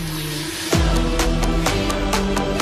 Watching you.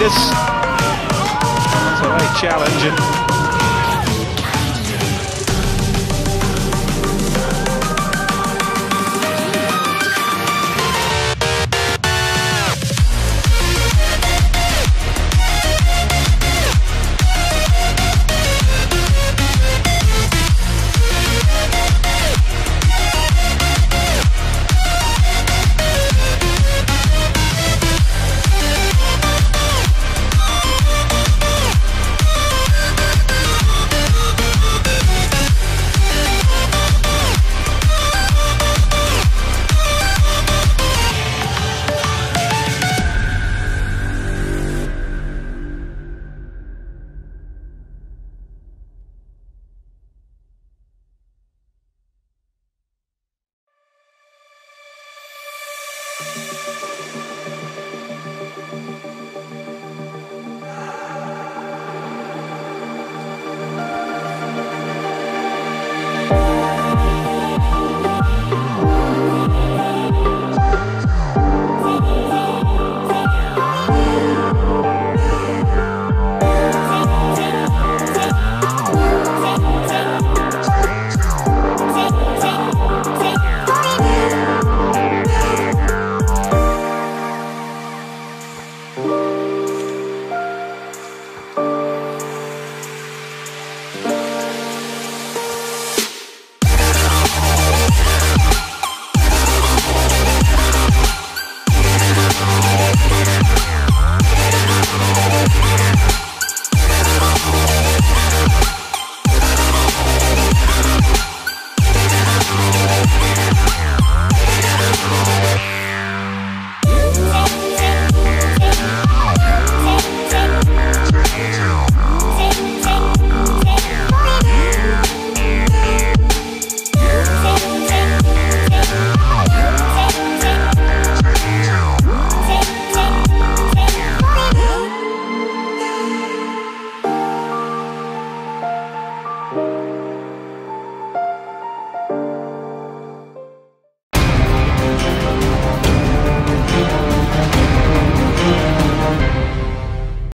Leaders. So a challenge and